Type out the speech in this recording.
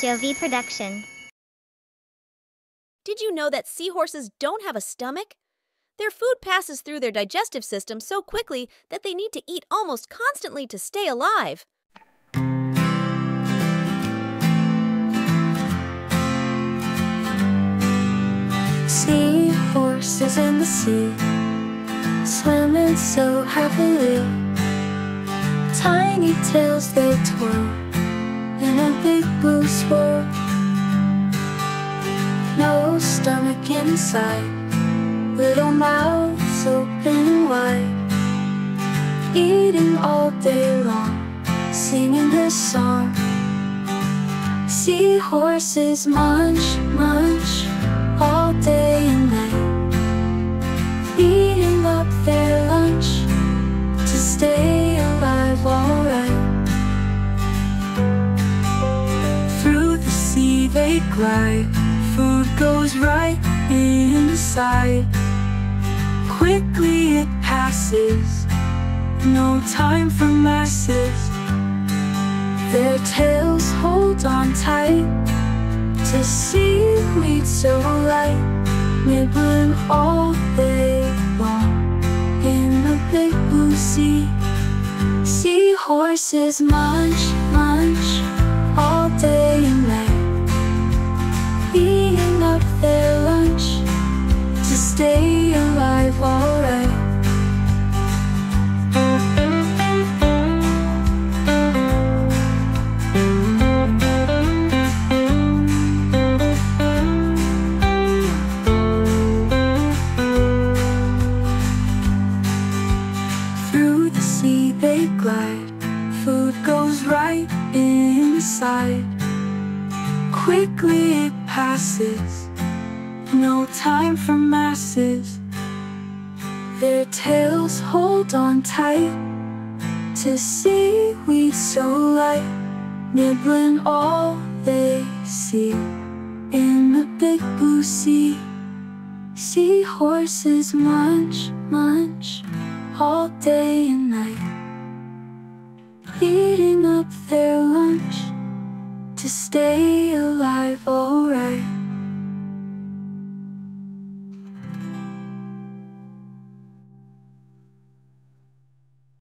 Jovie production. Did you know that seahorses don't have a stomach? Their food passes through their digestive system so quickly that they need to eat almost constantly to stay alive. Seahorses in the sea, swimming so happily. Tiny tails they twirl in a big blue swirl. No stomach inside, little mouths open wide. Eating all day long, singing this song. Seahorses munch, munch they glide, food goes right inside. Quickly it passes, no time for masses. Their tails hold on tight to seaweed so light, nibbling all day long in the big blue sea. Seahorses munch The sea they glide, food goes right inside. Quickly it passes, no time for masses. Their tails hold on tight to seaweed so light, nibbling all they see in the big blue sea. Seahorses munch, munch all day and night, eating up their lunch to stay alive alright.